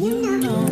You know.